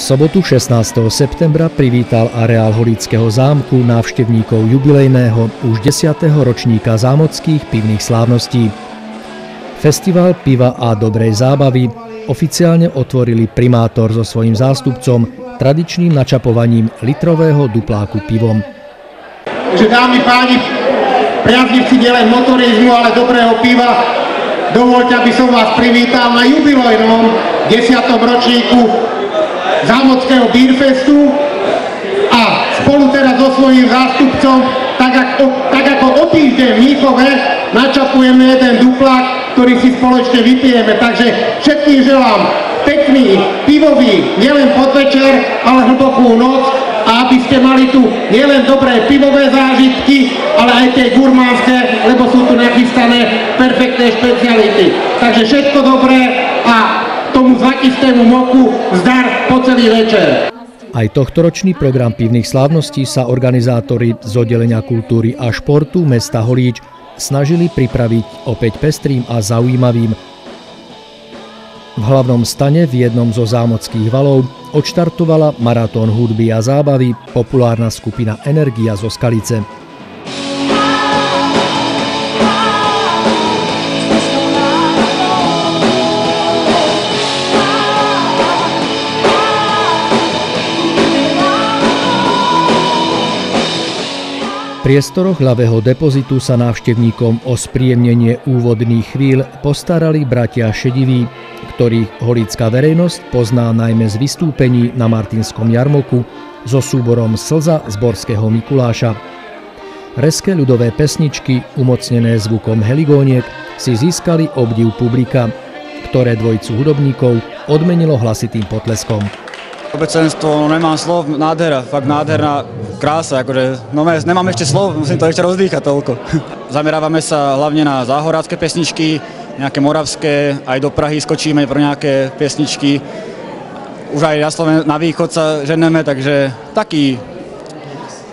V sobotu 16. septembra privítal areál Holického zámku návštevníkov jubilejného už 10. ročníka zámockých pivných slávností. Festival piva a dobrej zábavy oficiálne otvorili primátor so svojím zástupcom tradičným načapovaním litrového dupláku pivom. Takže dámy páni, priaznivci nielen motorizmu, ale dobrého piva, dovolte, aby som vás privítal na jubilejnom 10. ročníku Zámodského Beerfestu a spolu teraz so svojím zástupcom, tak ako, tak ako o týždeň v Mníchove, načapujeme jeden duplak, ktorý si spoločne vypijeme. Takže všetkým želám pekný, pivový, nielen podvečer, ale hlbokú noc a aby ste mali tu nielen dobré pivové zážitky, ale aj tie gurmánske, lebo sú tu nachystané perfektné špeciality. Takže všetko dobré a tomu zlatistému moku zdar po celý večer. Aj tohtoročný program pivných slávností sa organizátori z oddelenia kultúry a športu mesta Holíč snažili pripraviť opäť pestrým a zaujímavým. V hlavnom stane v jednom zo zámockých valov odštartovala maratón hudby a zábavy populárna skupina Energia zo Skalice. Priestoroch ľavého depozitu sa návštevníkom o spríjemnenie úvodných chvíľ postarali bratia Šediví, ktorých holická verejnosť pozná najmä z vystúpení na Martinskom jarmoku so súborom Slza z Borského Mikuláša. Reské ľudové pesničky, umocnené zvukom heligóniek, si získali obdiv publika, ktoré dvojcu hudobníkov odmenilo hlasitým potleskom. Obecenstvo, nemám slov, nádhera, fakt nádherná krása, akože, no nemám ešte slov, musím to ešte rozdýchať toľko. Zamerávame sa hlavne na záhorácké pesničky, nejaké moravské, aj do Prahy skočíme pro nejaké pesničky. Už aj na, Sloven- na východ sa ženeme, takže taký,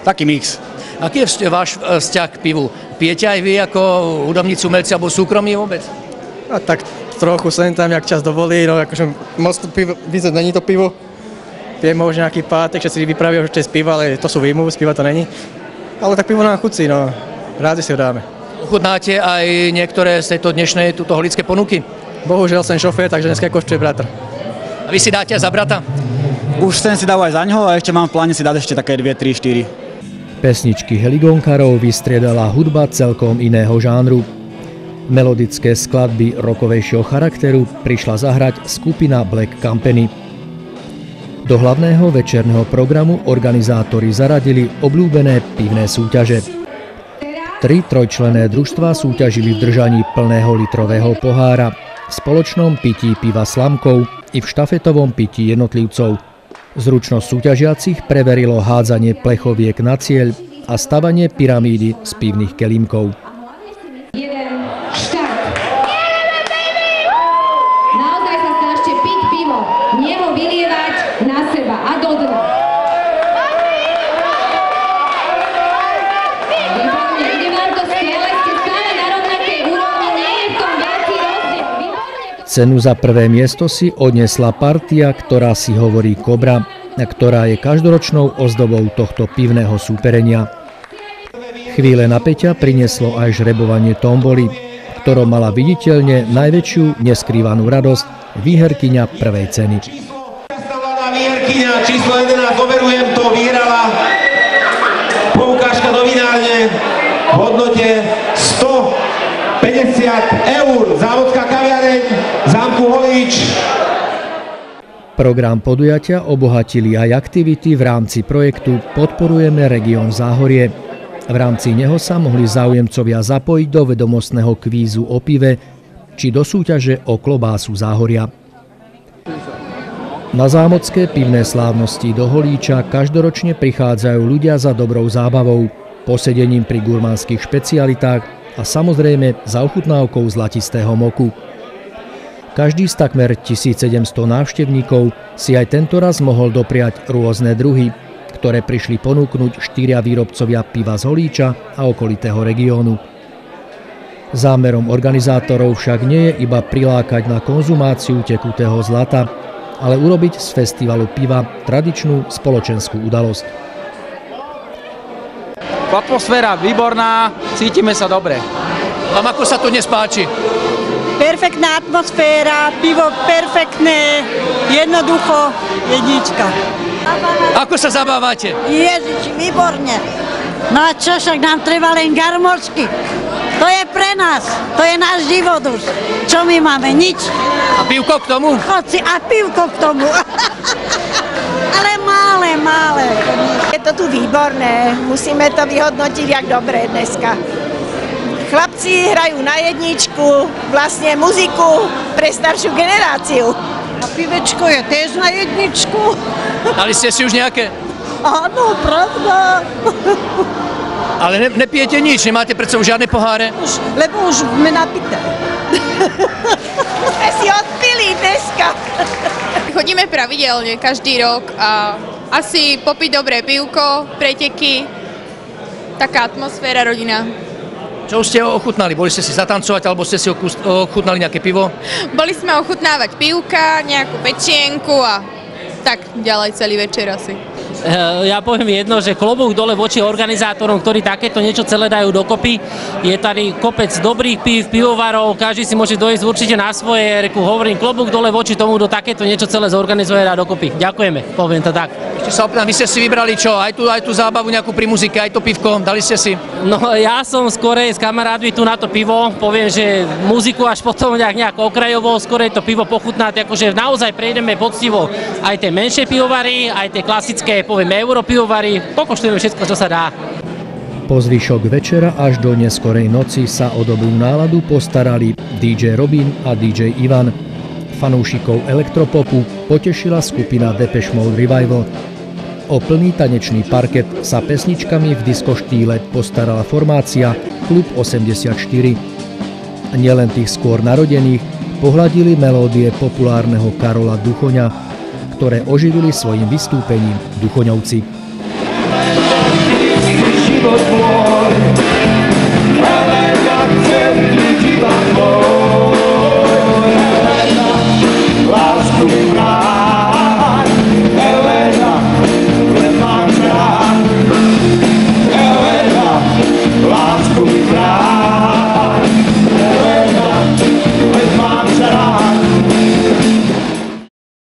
taký mix. Aký je váš e, vzťah k pivu? Pijete aj vy ako hudobníci, umelci alebo súkromí vôbec? A tak trochu sem tam, jak čas dovolí, no akože moc to pivo, není to pivo, Viem, možno nejaký pátek, že si vypravia, že z piva, ale to sú výmluvy, z piva to není. Ale tak pivo nám chucí, no, rádi si ho dáme. Ochutnáte aj niektoré z tejto dnešnej tuto holické ponuky? Bohužiaľ som šofér, takže dneska koštuje bratr. A vy si dáte za brata? Už chcem si dávať za ňoho a ešte mám v pláne si dať ešte také 2, 3, 4. Pesničky Heligonkarov vystriedala hudba celkom iného žánru. Melodické skladby rokovejšieho charakteru prišla zahrať skupina Black Company. Do hlavného večerného programu organizátori zaradili obľúbené pivné súťaže. Tri trojčlené družstva súťažili v držaní plného litrového pohára, v spoločnom pití piva slamkov i v štafetovom pití jednotlivcov. Zručnosť súťažiacich preverilo hádzanie plechoviek na cieľ a stavanie pyramídy z pivných kelímkov. Cenu za prvé miesto si odnesla partia, ktorá si hovorí Kobra, ktorá je každoročnou ozdobou tohto pivného súperenia. Chvíle napäťa prinieslo aj žrebovanie tomboli, ktorom mala viditeľne najväčšiu neskrývanú radosť výherkyňa prvej ceny. Výherkyňa číslo 11, overujem to, vyhrala poukážka do vinárne v hodnote 150 eur. Závodská kaviareň zámku Holíč. Program podujatia obohatili aj aktivity v rámci projektu Podporujeme región Záhorie. V rámci neho sa mohli záujemcovia zapojiť do vedomostného kvízu o pive či do súťaže o klobásu Záhoria. Na zámocké pivné slávnosti do Holíča každoročne prichádzajú ľudia za dobrou zábavou, posedením pri gurmánskych špecialitách a samozrejme za ochutnávkou zlatistého moku. Každý z takmer 1700 návštevníkov si aj tento raz mohol dopriať rôzne druhy, ktoré prišli ponúknuť štyria výrobcovia piva z Holíča a okolitého regiónu. Zámerom organizátorov však nie je iba prilákať na konzumáciu tekutého zlata, ale urobiť z festivalu piva tradičnú spoločenskú udalosť. Atmosféra výborná, cítime sa dobre. Vám ako sa tu dnes páči? Perfektná atmosféra, pivo perfektné, jednoducho, jednička. Ako sa zabávate? Ježiši, výborne. No a čo, však nám treba len garmočky. To je pre nás, to je náš život už. Čo my máme? Nič. A pivko k tomu? Chodci a pivko k tomu. Ale malé, malé. Je to tu výborné, musíme to vyhodnotiť, jak dobré dneska. Chlapci hrajú na jedničku, vlastne muziku pre staršiu generáciu. A pivečko je tiež na jedničku. Dali ste si už nejaké? Áno, pravda. Ale ne, nepijete nič, nemáte pred sebou žiadne poháre? Už, lebo už sme napité. Sme si odpili dneska. Chodíme pravidelne, každý rok a asi popiť dobré pivko, preteky, taká atmosféra rodina. Čo ste ochutnali? Boli ste si zatancovať alebo ste si ochutnali nejaké pivo? Boli sme ochutnávať pivka, nejakú pečienku a tak ďalej celý večer asi. Eh, ja poviem jedno, že klobúk dole voči organizátorom, ktorí takéto niečo celé dajú dokopy. Je tady kopec dobrých pív, pivovarov, každý si môže dojsť určite na svoje. Reku, hovorím, klobúk dole voči tomu, kto takéto niečo celé zorganizuje a dokopy. Ďakujeme, poviem to tak. Ešte sa opýtam, vy ste si vybrali čo? Aj tú, aj tú zábavu nejakú pri muzike, aj to pivko, dali ste si? No ja som skorej s kamarátmi tu na to pivo, poviem, že muziku až potom nejak, nejak okrajovo, skorej to pivo pochutnáte, akože naozaj prejdeme poctivo aj tie menšie pivovary, aj tie klasické, poviem, europivovary, pokoštujeme všetko, čo sa dá. Po zvyšok večera až do neskorej noci sa o dobrú náladu postarali DJ Robin a DJ Ivan. Fanúšikov elektropopu potešila skupina Depeche Mode Revival. O plný tanečný parket sa pesničkami v diskoštýle postarala formácia Klub 84. Nielen tých skôr narodených pohľadili melódie populárneho Karola Duchoňa, ktoré oživili svojim vystúpením Duchoňovci. Život